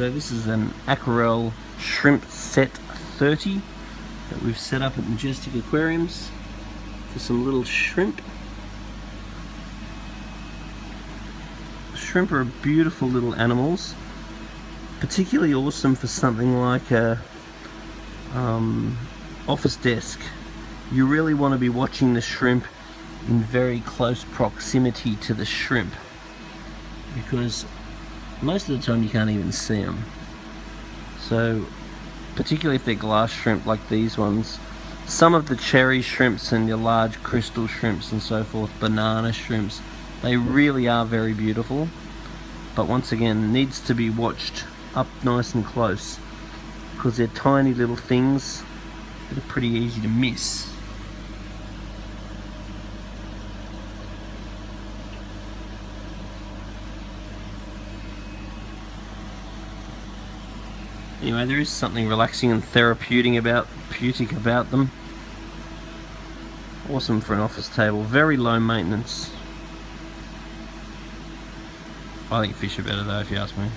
So this is an Aquael Shrimp Set 30 that we've set up at Majestic Aquariums for some little shrimp. Shrimp are beautiful little animals, particularly awesome for something like a um, office desk. You really want to be watching the shrimp in very close proximity to the shrimp because most of the time you can't even see them. So, particularly if they're glass shrimp like these ones, some of the cherry shrimps and your large crystal shrimps and so forth, banana shrimps, they really are very beautiful. But once again, needs to be watched up nice and close because they're tiny little things that are pretty easy to miss. Anyway, there is something relaxing and therapeutic about therapeutic about them. Awesome for an office table. Very low maintenance. I think fish are better though, if you ask me.